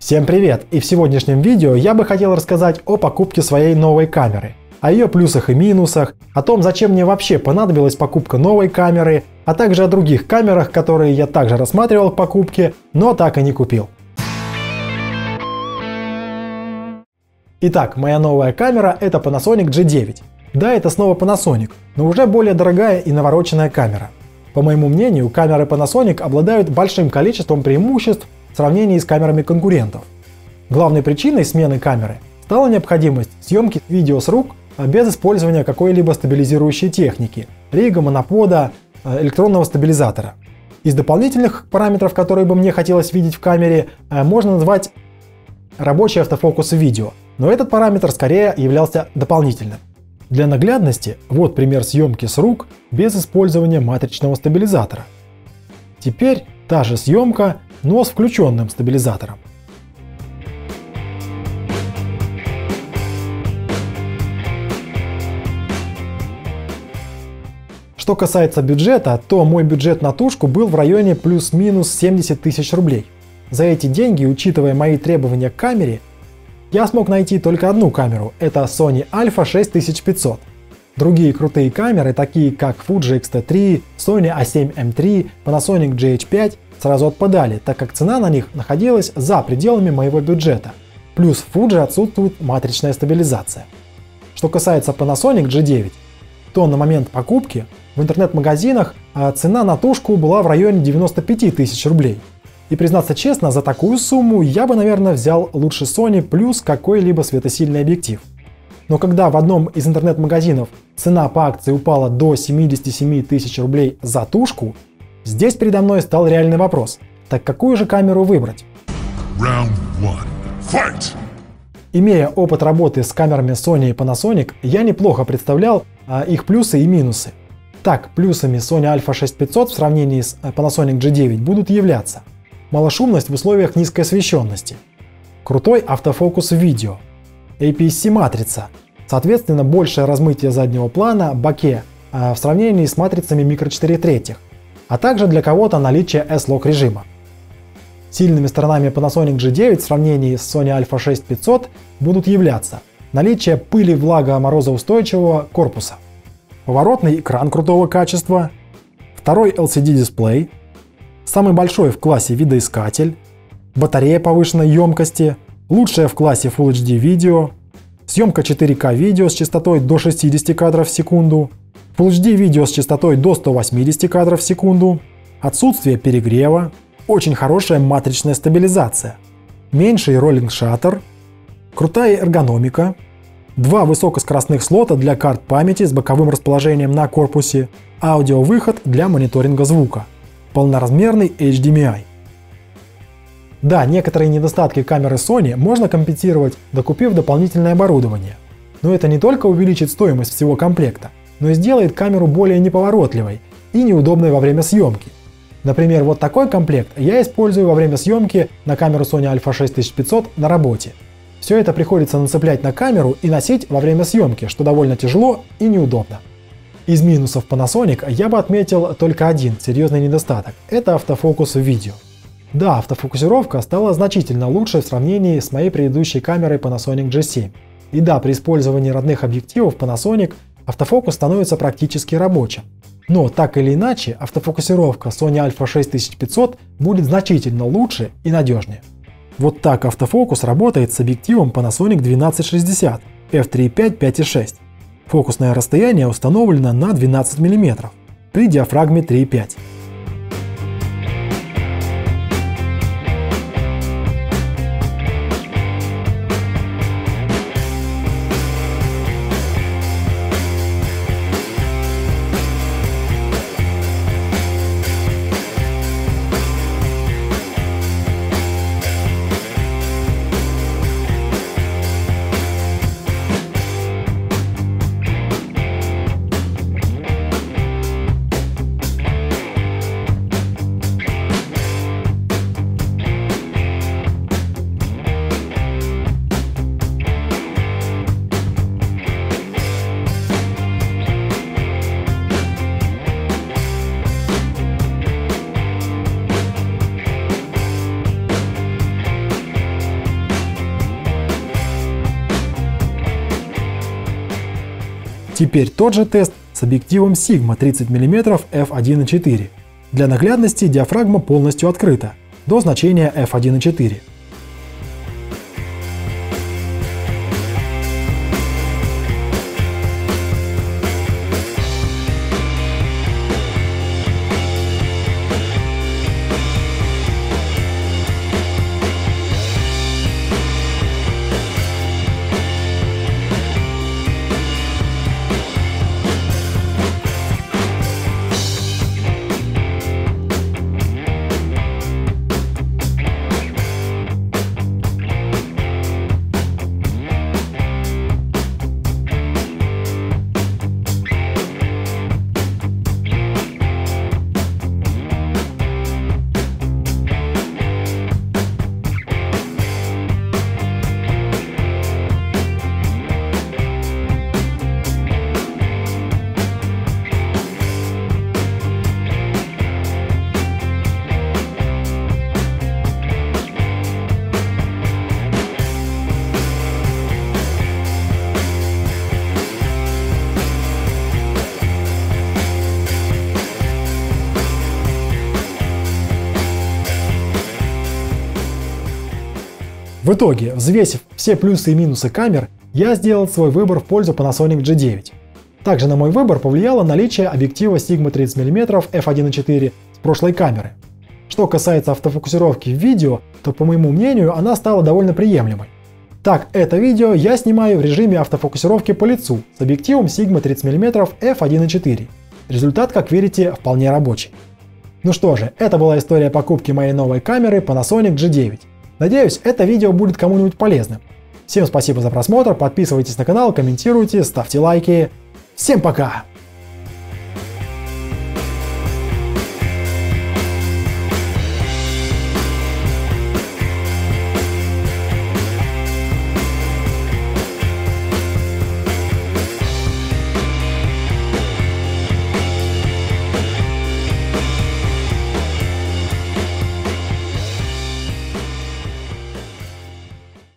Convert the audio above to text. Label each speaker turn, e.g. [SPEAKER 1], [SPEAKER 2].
[SPEAKER 1] Всем привет! И в сегодняшнем видео я бы хотел рассказать о покупке своей новой камеры, о ее плюсах и минусах, о том, зачем мне вообще понадобилась покупка новой камеры, а также о других камерах, которые я также рассматривал к покупке, но так и не купил. Итак, моя новая камера это Panasonic G9. Да, это снова Panasonic, но уже более дорогая и навороченная камера. По моему мнению, камеры Panasonic обладают большим количеством преимуществ в сравнении с камерами конкурентов. Главной причиной смены камеры стала необходимость съемки видео с рук а без использования какой-либо стабилизирующей техники, рига, монопода, э, электронного стабилизатора. Из дополнительных параметров, которые бы мне хотелось видеть в камере, э, можно назвать рабочий автофокус видео, но этот параметр скорее являлся дополнительным. Для наглядности вот пример съемки с рук без использования матричного стабилизатора. Теперь та же съемка, но с включенным стабилизатором. Что касается бюджета, то мой бюджет на тушку был в районе плюс-минус 70 тысяч рублей. За эти деньги, учитывая мои требования к камере, я смог найти только одну камеру, это Sony Alpha 6500. Другие крутые камеры, такие как Fuji X-T3, Sony A7M3, Panasonic GH5, сразу отпадали, так как цена на них находилась за пределами моего бюджета. Плюс в Fuji отсутствует матричная стабилизация. Что касается Panasonic G9, то на момент покупки в интернет-магазинах а, цена на тушку была в районе 95 тысяч рублей. И признаться честно, за такую сумму я бы, наверное, взял лучше Sony плюс какой-либо светосильный объектив. Но когда в одном из интернет-магазинов цена по акции упала до 77 тысяч рублей за тушку, здесь передо мной стал реальный вопрос. Так какую же камеру выбрать? Имея опыт работы с камерами Sony и Panasonic, я неплохо представлял а, их плюсы и минусы. Так, плюсами Sony Alpha 6500 в сравнении с э, Panasonic G9 будут являться малошумность в условиях низкой освещенности, крутой автофокус в видео, APS-C-матрица, соответственно большее размытие заднего плана, боке э, в сравнении с матрицами микро 4 третьих, а также для кого-то наличие S-Lock режима. Сильными сторонами Panasonic G9 в сравнении с Sony Alpha 6500 будут являться наличие пыли, влага, морозоустойчивого корпуса, поворотный экран крутого качества, второй LCD-дисплей, самый большой в классе видоискатель, батарея повышенной емкости, лучшая в классе Full HD видео, съемка 4К видео с частотой до 60 кадров в секунду, Full HD видео с частотой до 180 кадров в секунду, отсутствие перегрева, очень хорошая матричная стабилизация, меньший роллинг шаттер, крутая эргономика, два высокоскоростных слота для карт памяти с боковым расположением на корпусе, аудиовыход для мониторинга звука, полноразмерный HDMI. Да, некоторые недостатки камеры Sony можно компенсировать, докупив дополнительное оборудование. Но это не только увеличит стоимость всего комплекта, но и сделает камеру более неповоротливой и неудобной во время съемки. Например, вот такой комплект я использую во время съемки на камеру Sony Alpha 6500 на работе. Все это приходится нацеплять на камеру и носить во время съемки, что довольно тяжело и неудобно. Из минусов Panasonic я бы отметил только один серьезный недостаток – это автофокус в видео. Да, автофокусировка стала значительно лучше в сравнении с моей предыдущей камерой Panasonic G7. И да, при использовании родных объективов Panasonic автофокус становится практически рабочим. Но так или иначе, автофокусировка Sony Alpha 6500 будет значительно лучше и надежнее. Вот так автофокус работает с объективом Panasonic 1260 f3.5 5.6. Фокусное расстояние установлено на 12 мм при диафрагме 3,5. Теперь тот же тест с объективом Sigma 30 мм f1.4. Для наглядности диафрагма полностью открыта, до значения f1.4. В итоге, взвесив все плюсы и минусы камер, я сделал свой выбор в пользу Panasonic G9. Также на мой выбор повлияло наличие объектива Sigma 30 мм f1.4 с прошлой камеры. Что касается автофокусировки в видео, то по моему мнению она стала довольно приемлемой. Так, это видео я снимаю в режиме автофокусировки по лицу с объективом Sigma 30 мм f1.4. Результат, как видите, вполне рабочий. Ну что же, это была история покупки моей новой камеры Panasonic G9. Надеюсь, это видео будет кому-нибудь полезным. Всем спасибо за просмотр, подписывайтесь на канал, комментируйте, ставьте лайки. Всем пока!